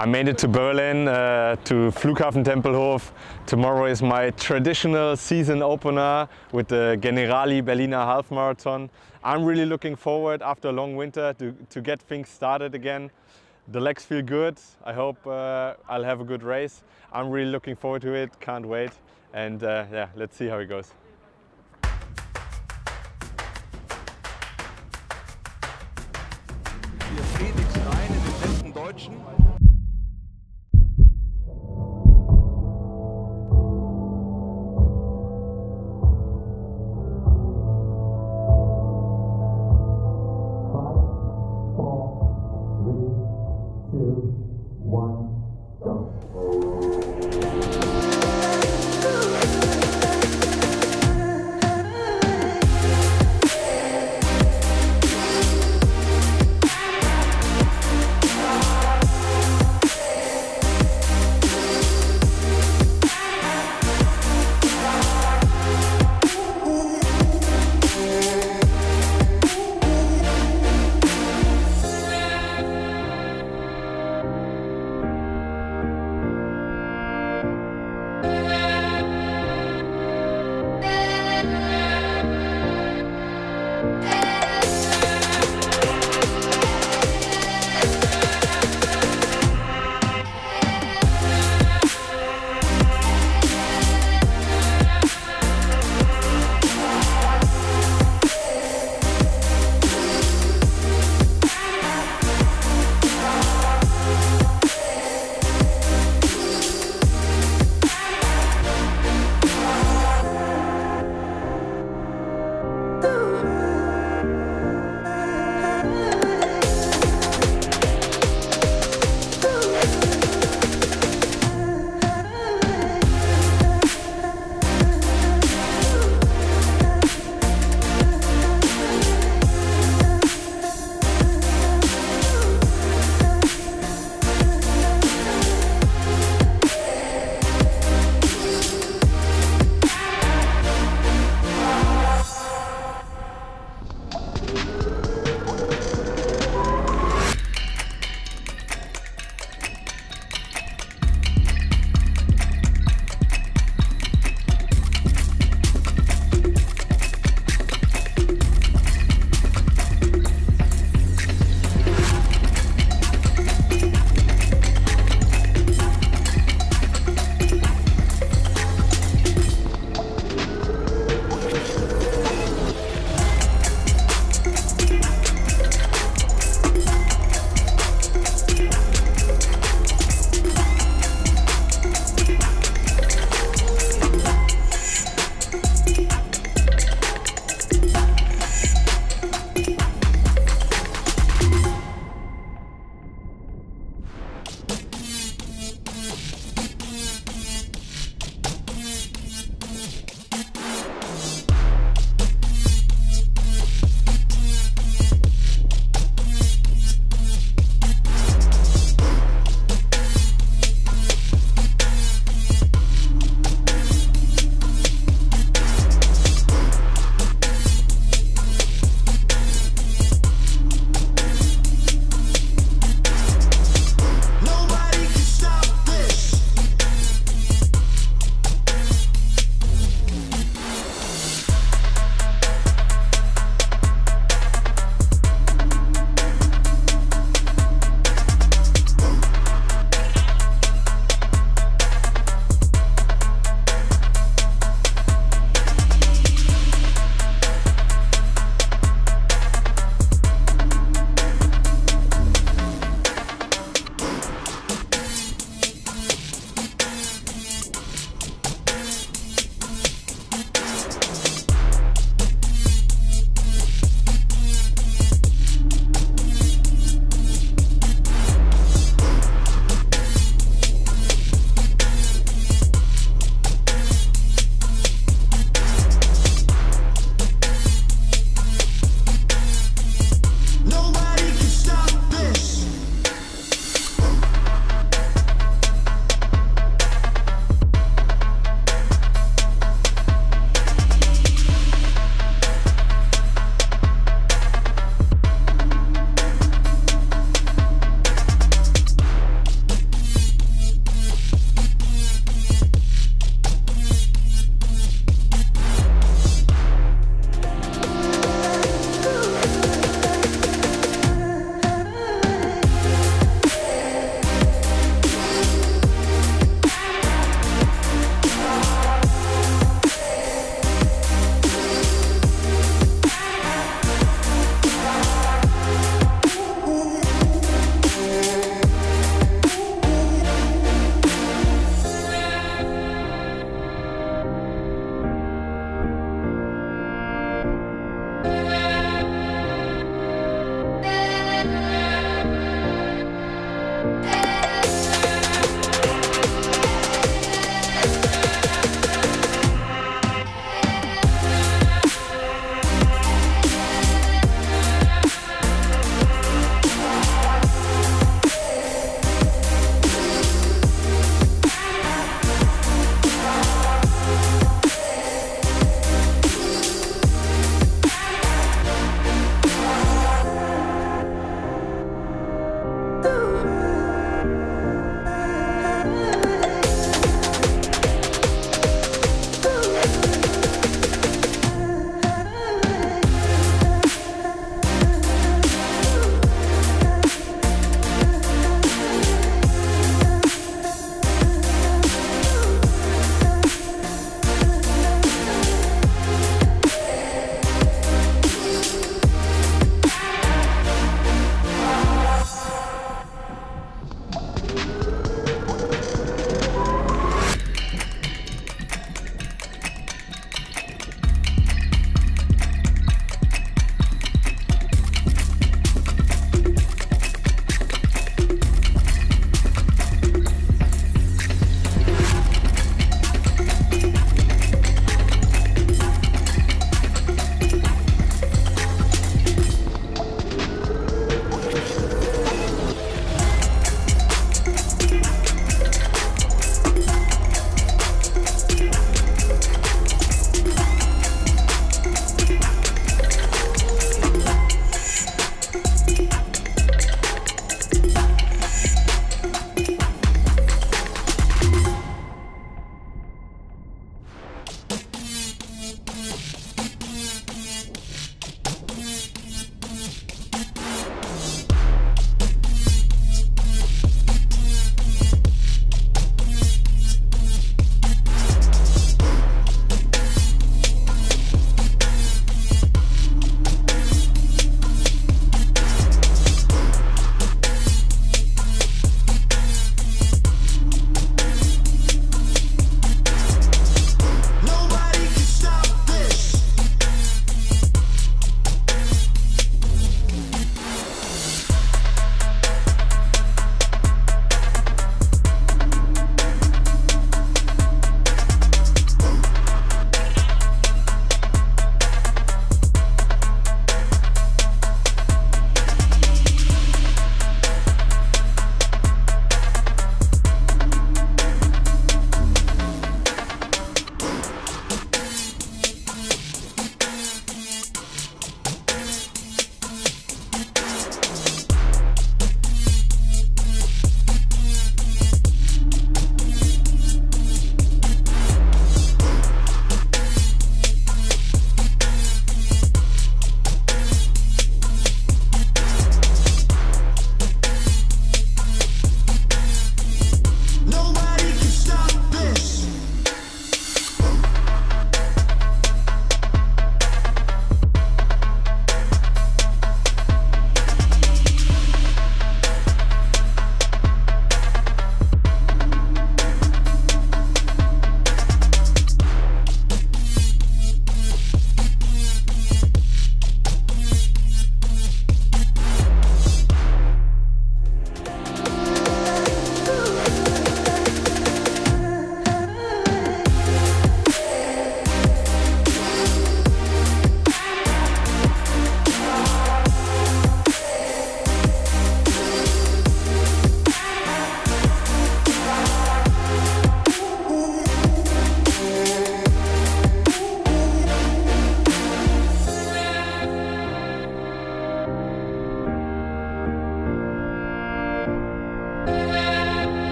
I made it to Berlin, uh, to Flughafen Tempelhof. Tomorrow is my traditional season opener with the Generali Berliner Half Marathon. I'm really looking forward after a long winter to, to get things started again. The legs feel good. I hope uh, I'll have a good race. I'm really looking forward to it. Can't wait. And uh, yeah, let's see how it goes. Deutschen.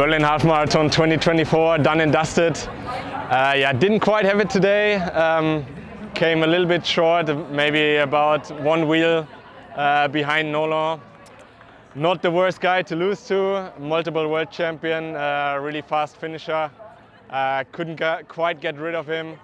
Berlin Half Marathon 2024 done and dusted. Uh, yeah, didn't quite have it today. Um, came a little bit short, maybe about one wheel uh, behind Nolan. Not the worst guy to lose to, multiple world champion, uh, really fast finisher. Uh, couldn't get, quite get rid of him.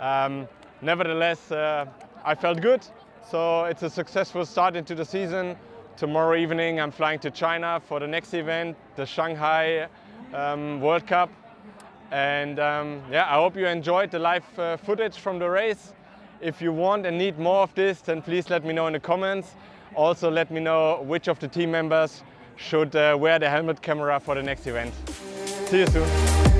Um, nevertheless, uh, I felt good. So it's a successful start into the season. Tomorrow evening I'm flying to China for the next event, the Shanghai um, World Cup. And um, yeah, I hope you enjoyed the live uh, footage from the race. If you want and need more of this, then please let me know in the comments. Also let me know which of the team members should uh, wear the helmet camera for the next event. See you soon.